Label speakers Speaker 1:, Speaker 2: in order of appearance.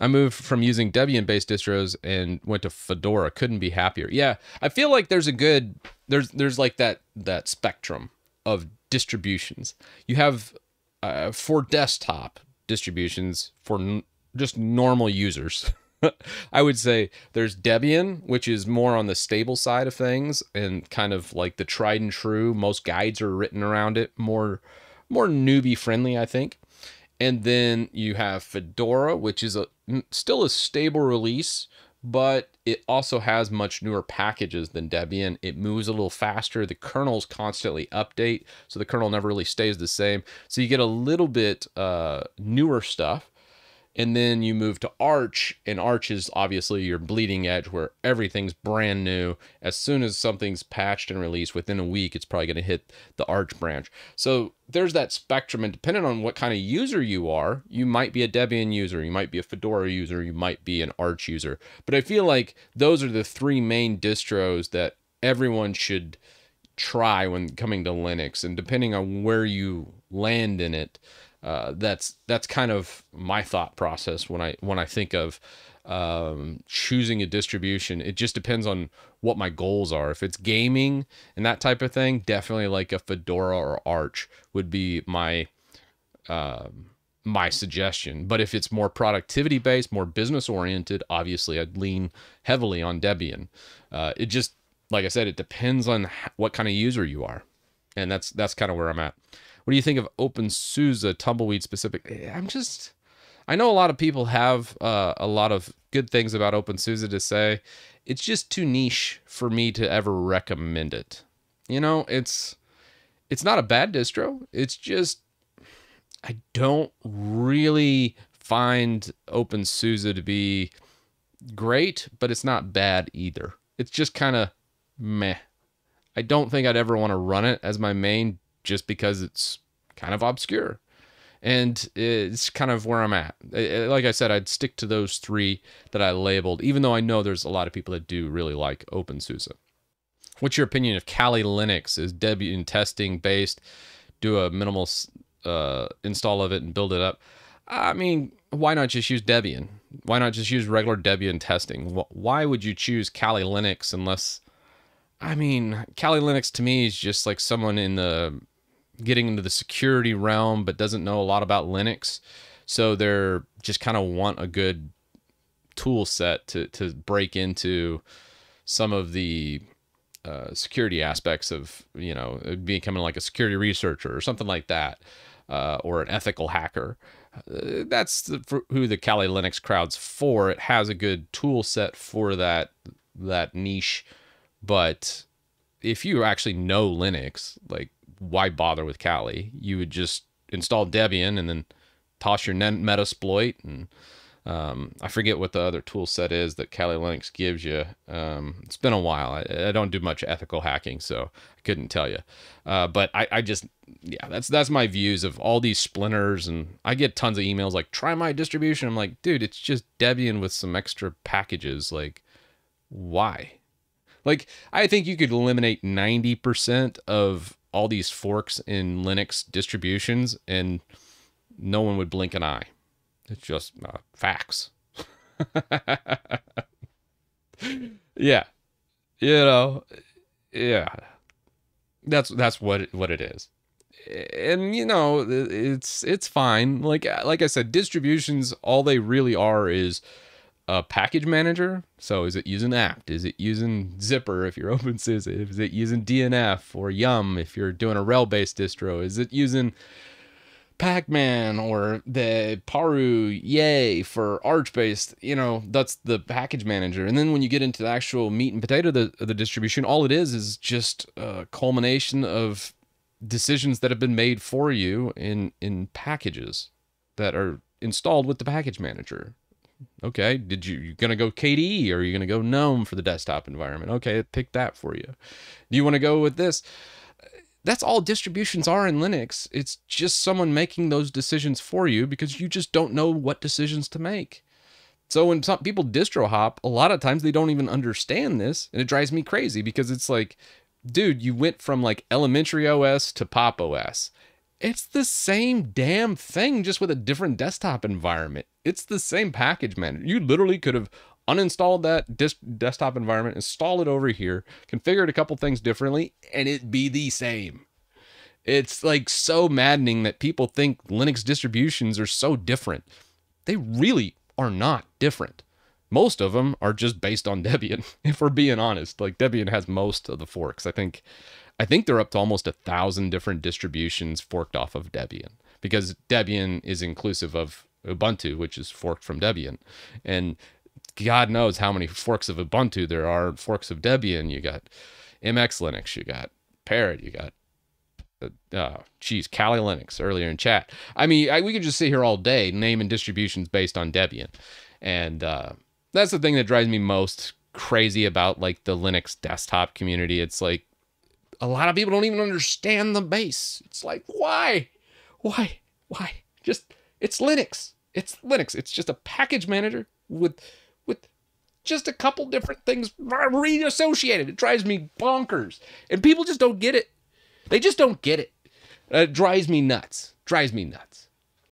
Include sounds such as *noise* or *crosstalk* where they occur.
Speaker 1: I moved from using Debian based distros and went to Fedora. Couldn't be happier. Yeah, I feel like there's a good there's there's like that that spectrum of distributions. You have uh, for desktop distributions for just normal users. *laughs* I would say there's Debian, which is more on the stable side of things and kind of like the tried and true. Most guides are written around it, more more newbie friendly, I think. And then you have Fedora, which is a still a stable release, but it also has much newer packages than Debian. It moves a little faster. The kernels constantly update, so the kernel never really stays the same. So you get a little bit uh, newer stuff and then you move to Arch, and Arch is obviously your bleeding edge where everything's brand new. As soon as something's patched and released, within a week, it's probably going to hit the Arch branch. So there's that spectrum, and depending on what kind of user you are, you might be a Debian user, you might be a Fedora user, you might be an Arch user. But I feel like those are the three main distros that everyone should try when coming to Linux, and depending on where you land in it uh, that's that's kind of my thought process when I when I think of um, choosing a distribution. It just depends on what my goals are. If it's gaming and that type of thing, definitely like a Fedora or Arch would be my uh, my suggestion. But if it's more productivity based, more business oriented, obviously I'd lean heavily on Debian. Uh, it just like I said, it depends on what kind of user you are, and that's that's kind of where I'm at. What do you think of OpenSUSE Tumbleweed specific? Eh, I'm just, I know a lot of people have uh, a lot of good things about OpenSUSE to say. It's just too niche for me to ever recommend it. You know, it's it's not a bad distro. It's just I don't really find OpenSUSE to be great, but it's not bad either. It's just kind of meh. I don't think I'd ever want to run it as my main just because it's kind of obscure. And it's kind of where I'm at. Like I said, I'd stick to those three that I labeled, even though I know there's a lot of people that do really like OpenSUSE. What's your opinion of Kali Linux? Is Debian testing based? Do a minimal uh, install of it and build it up? I mean, why not just use Debian? Why not just use regular Debian testing? Why would you choose Kali Linux unless, I mean, Kali Linux to me is just like someone in the getting into the security realm but doesn't know a lot about Linux. So they're just kind of want a good tool set to to break into some of the uh, security aspects of you know becoming like a security researcher or something like that, uh, or an ethical hacker. Uh, that's the, who the Kali Linux crowd's for. It has a good tool set for that that niche, but if you actually know Linux, like why bother with Kali? You would just install Debian and then toss your Metasploit and um, I forget what the other tool set is that Kali Linux gives you. Um, it's been a while. I, I, don't do much ethical hacking, so I couldn't tell you. Uh, but I, I, just, yeah, that's that's my views of all these splinters, and I get tons of emails like, "Try my distribution." I'm like, dude, it's just Debian with some extra packages. Like, why? Like, I think you could eliminate ninety percent of all these forks in Linux distributions, and no one would blink an eye. It's just uh, facts. *laughs* yeah, you know, yeah, that's that's what it, what it is. And you know, it's it's fine. Like like I said, distributions all they really are is a package manager. So is it using apt? Is it using zypper if you're *laughs* OpenSUSE? Is it using DNF or Yum if you're doing a RHEL-based distro? Is it using Pacman or the Paru Yay for Arch-based? You know, that's the package manager. And then when you get into the actual meat and potato of the, the distribution, all it is is just a culmination of decisions that have been made for you in in packages that are installed with the package manager Okay, did you you gonna go KDE or are you gonna go GNOME for the desktop environment? Okay, pick that for you. Do you want to go with this? That's all distributions are in Linux. It's just someone making those decisions for you because you just don't know what decisions to make. So when some people distro hop, a lot of times they don't even understand this, and it drives me crazy because it's like, dude, you went from like elementary OS to Pop OS It's the same damn thing, just with a different desktop environment. It's the same package manager. You literally could have uninstalled that desktop environment, install it over here, configured a couple things differently, and it'd be the same. It's like so maddening that people think Linux distributions are so different. They really are not different. Most of them are just based on *laughs* Debian, if we're being honest. Like Debian has most of the forks. I think I think they're up to almost a thousand different distributions forked off of Debian because Debian is inclusive of Ubuntu, which is forked from Debian. And God knows how many forks of Ubuntu there are, forks of Debian. You got MX Linux, you got Parrot, you got uh, uh geez, Kali Linux earlier in chat. I mean, I, we could just sit here all day naming distributions based on Debian, and uh, that's the thing that drives me most crazy about like the Linux desktop community. It's like a lot of people don't even understand the base. It's like, why? Why? Why? Just it's Linux. It's Linux. It's just a package manager with with just a couple different things reassociated. It drives me bonkers. And people just don't get it. They just don't get it. It drives me nuts. Drives me nuts.